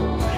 Lord.